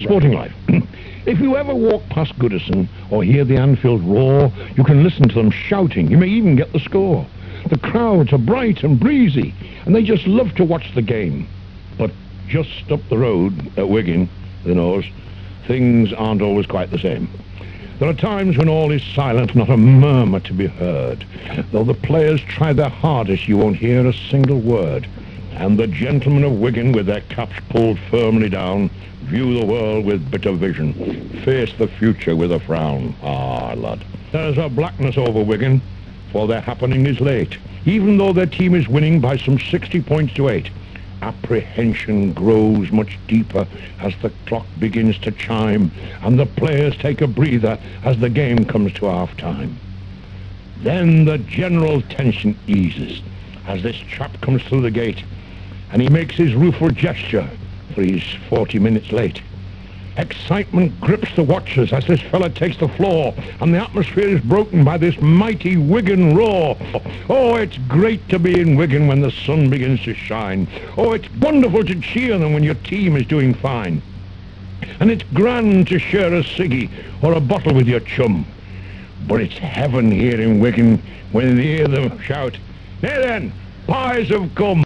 Sporting life. if you ever walk past Goodison or hear the Anfield roar, you can listen to them shouting. You may even get the score. The crowds are bright and breezy, and they just love to watch the game. But just up the road at Wigan, the nose, things aren't always quite the same. There are times when all is silent, not a murmur to be heard. Though the players try their hardest, you won't hear a single word. And the gentlemen of Wigan, with their caps pulled firmly down, view the world with bitter vision, face the future with a frown. Ah, lad. There's a blackness over Wigan, for their happening is late, even though their team is winning by some 60 points to 8 apprehension grows much deeper as the clock begins to chime and the players take a breather as the game comes to half-time. Then the general tension eases as this chap comes through the gate and he makes his rueful gesture for he's 40 minutes late. Excitement grips the watchers as this fella takes the floor, and the atmosphere is broken by this mighty Wigan roar. Oh, it's great to be in Wigan when the sun begins to shine. Oh, it's wonderful to cheer them when your team is doing fine. And it's grand to share a ciggy or a bottle with your chum. But it's heaven here in Wigan when you hear them shout, Here then, pies have come.